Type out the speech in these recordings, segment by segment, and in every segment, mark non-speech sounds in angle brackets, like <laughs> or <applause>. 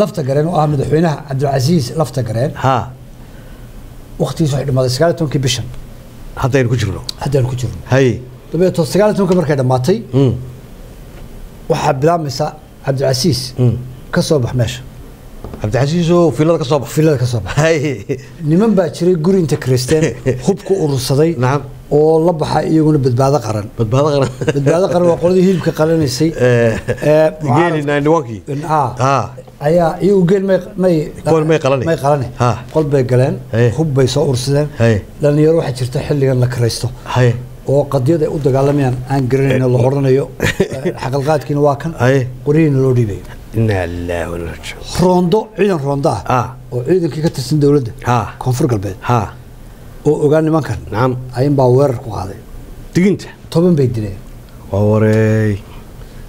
lafta gareen oo ah madaxweynaha cabdilcasiis lafta gareen. Ha. Waqtigiis waxay dhammaaday sagaal iyo tobankii bishan. Haddaynu ku jirno. Haddaan ku jirno. Hay. Dabeeto sagaal iyo tobanka markay dhammaatay Mm. waxaa bilaabmaysa cabdilcasiis Mm. ka soo bax meesha. Cabdicasiis oo filada ka soo bax. Filada ka soo bax. Niman baa jiray guri inta kristeen <laughs> hubku urursaday. Nacam oo la baxa iyaguna badbaado qaran. Badbaado qaran. Badbaado qaran waa qoladii hilibka qalanaysay <laughs> Eh, one-kii Ah. Ayaa iyagu geel may may qalane. qol bay galeen hub bay soo ursadeen dhalinyaro waxaa jirta xilligan la karaysto. Oo qadiyad ay u dagaalamayaan aan garanayno la horanayo. <laughs> Eh, xaqalqaadkiina waa kan. Qorihiina loo dhiibayo roondo ciidan roondo ah. Oo ciidankii ka tirsan dowladda. Koonfur galbeed oo ogaa nimankan. Nacam ayin baa weerar ku qaaday. Diginta toban bay dileen waa wareey.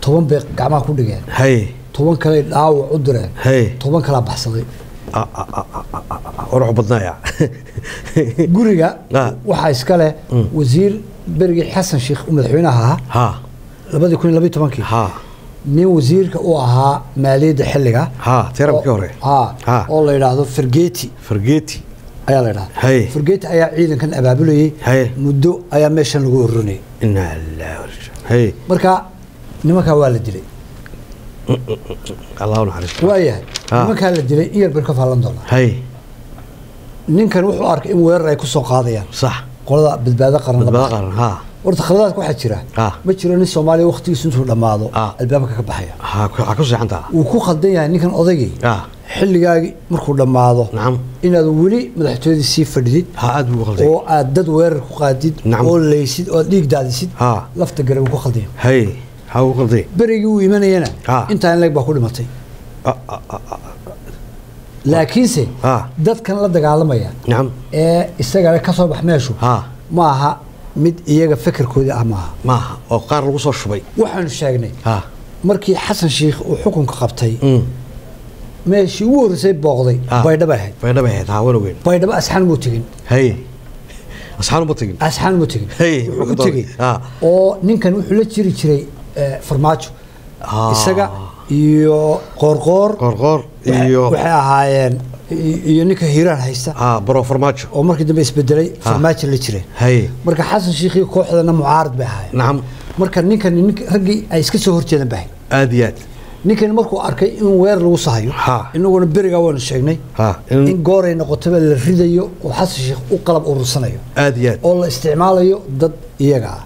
Toban bay gacmaha ku dhigeen. Hay toban kale dhaawac u direen. Hey. toban kalaa baxsaday. Oruxu badnaaya <laughs> guriga Ah. waxaa iska leh wasiir berigii xasan sheikh uu madaxweynaha ahaa. Ha. labadii kun iyo labiyo tobankii ha. Nin wasiirka u ahaa maaliyadda xilliga. Ha teramkii hore. oo la yidhaahdo fergeti fargeeti ayaa la yidhahda Hey. fergeti ayaa ciidankan abaabulayey Hey. muddo ayaa meeshan lagu hay marka nimankaa waa la dilay. Waayahay Ah. nimankaa la dilay in yar bay ka faalan doonaa. Hay ninkan wuxuu arkay in weerar ay ku soo qaadayaan. Sax. Qolada badbaado qaran horta khaladaadka waxaa jira. Ma jiro nin soomaaliya waqtigiisu intuu dhammaado. Albaabka ka baxaya. Wuu ku khaldan yahay ninkan odaygii Xilligaagii markuu dhammaado. Inaad weli madaxtooyadii sii fadhidid. Oo aad dad weerar ku qaadid oo leysid oo aad dhiig daadisid lafta gare wuu ku qalday berigii uu imanayana. Ah. intaa in leg baa ku dhimatay. Laakiinse dadkan la dagaalamaya ee isagale ka soo bax meeshu ma aha mid iyaga fekerkoodii ah maaha. Maaha oo qaar lagu soo shubay. Waxaanu sheegnay markii xasan sheikh uu xukunka qabtay Mm. Meeshii ugu horreysay booqday Ah. baydhaba ahayd baydhaba ahayd ha wan ogeyn baydhaba asxaan muu tegin hay asxaan uma tegin asxaan muu tegin Hey, wuxuu tegey ah. oo ninkan wuxuu la jiri jiray eh, farmaajo. Ah. isaga iyo qoorqoor qoorqoor waxay- iyo waxay ahaayeen iyo ninka hiiraan haysta. Ha baro farmaajo. Oo markii dambe isbedelay farmaajo la jireen hay marka xasan sheikh iyo kooxdana mucaarad bay ahaayeen. Nacam marka ninkan ninka raggii ay iska soo horjeedan bahay. Aad iyo aad ninkan markuu arkay in weer lagu sahayo Ha. inaguna berigaa waanu sheegnay. In gooray noqotaba la ridayo oo xasan sheikh u qalab urursanayo. Oo la isticmaalayo dad iyaga ah.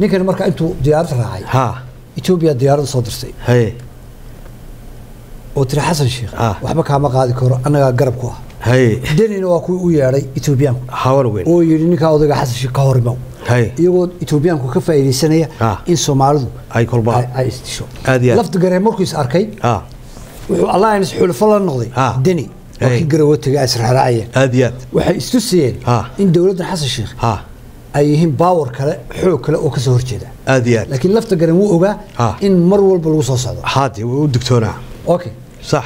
Ninkan marka intuu diyaarad raacay etoobiya diyaaradda soo dirtay. Oo tiri xasan sheikh Ah. waxba kaama qaadi karo annagaa garab ku ah denina waa kuwii u yeedhay etoobiyaanku oo yidhi ninkaa odayga xasan sheikh ka hor imow hay iyagoo etoobiyaanku ka faa'iidaysanaya Ah. in soomaalidu ay isdisho. Lafta garee markuu is arkay ha wuxuu allah inas xulafo la noqday. Ah. deni waa Hey. kii garawo tegay ay israaraacayeen aad iyo aad. Waxay istusayeen Ah. in dowladda xasan sheikh ha ay yihiin baawar kale xoog kale oo ka soo horjeeda. Aad iyo aad. Laakiin lafta garen wuu ogaa Ah. in mar walba lagu soo socdo haadi wuu u digtoonaa. Okay. Sax.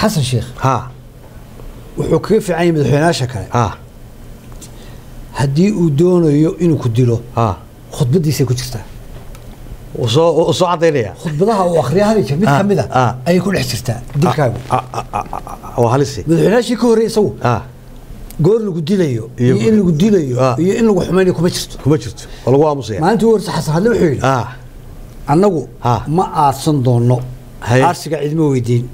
Xasan sheikh. Ha wuxuu kaga fiican yahay madaxweynayaasha kale. Ha. Haddii uu doonayo inuu ku dilo khudbadiisay ku jirtaa. Soo cadaynaya khudbadaha uu akhriya hadi jir mid ka mid a ayay ku dhex jirtaa dilkaagu madaxweynayaashii ka horreeyay isagu goor lagu dilayo iyo in lagu dilayo iyo in lagu xumaynayo kuma jirto. Kuma jirto oo lagu aamusaya. Maalintii horreysa xasan hadle wuxuu yidhi annagu ma aadsan doono Hay. aarsiga cidma weydiin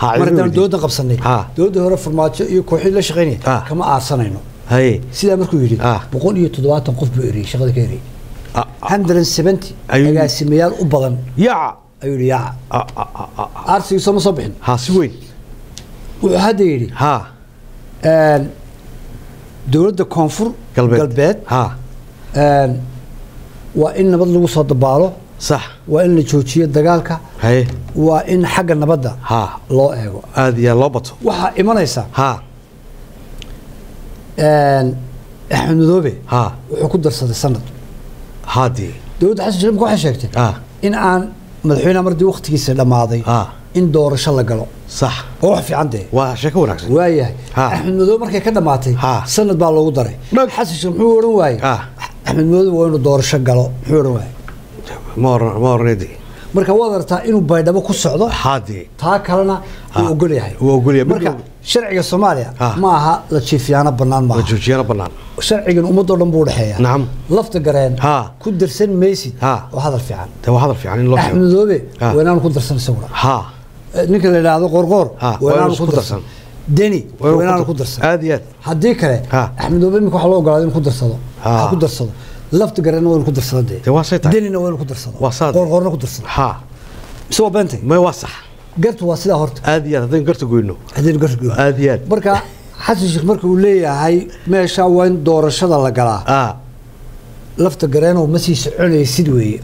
mar haddaan dowladda qabsanay dowladda hore farmaajo iyo kooxii la shaqaynaya kama aarsanayno. Hay. Sidaa markuu yidhi boqol iyo toddobaatan qof buu eriyey shaqada ka eriyey. Hundred seventy agaasimayaal u badan. Yaca ayuu yidhi yaaca ah. aarsigii sooma soo bixin? Si weyn. Wuxuu hadda yidhi dowladda koonfur galbeed. Waa in nabad lagu soo dabaalo. Sax. Waa in la joojiyo dagaalka waa in xagga nabadda loo eego. Aad iyo loo bato waxaa imanaysa. Axmed madoobe wuxuu ku darsaday sanad. Haadii dowladda xasan sheekh waxay sheegtay in aan madaxweynaha mardii waqtigiisa dhammaaday in doorasho la galo. Sax. Oo wax fiican dee. Waa sheeko wanaagsan. Axmed madoobe markay ka dhammaatay Ha. sanad baa loogu daray. Xasan sheekh muxuu odhan waayey? Axmed madoobe waa inuu doorasho galo muxuu odhan waayey? Ma marka waad aragtaa inuu baydhabo ku socdo haddii taa kalena Ha, uu ogol yahay. Wuu ogol yahay. marka sharciga soomaaliya Ha. ma aha la jiifiyaano bannaan la maaha joojiyana bannaan. Sharcigan ummadoo dhan buu udhexeeya Nacam. lafta gareen ku darsan maysid Ha. waa hadal fiican. Dee waa hadal fiican in loo sheego axmedoobe Ha. weenaan ku darsan isaguna ha. Eh, ninka la yidhaahdo qorqoor Ha, weenaan waa ku darsan. deni Waa inuu weenaan ku darsan. Aad iyo aad. Haddii kale Ha. axmedoobe imika waxaa loo ogolaaday inuu ku darsado. Ku darsado lafta gareenna waa ku Dee. Waa ku darsado. Waa saa dee. qorqoorna ku darsado. Mise waa beentay may waa sax. Gartu waa sidaa horta. Aad iyo aad haddaynu garta goyno. Haddaynu gartu goyno. aad iyo aad. Marka xasan sheekh marka uu leeyahay meesha waa in doorashada la galaa. Lafta gareenow ma sii soconaysid weeye.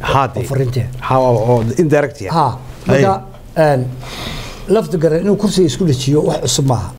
Oo oo indirect marka lafta gareen inuu kursiga isku dhajiyo wax cusub maaha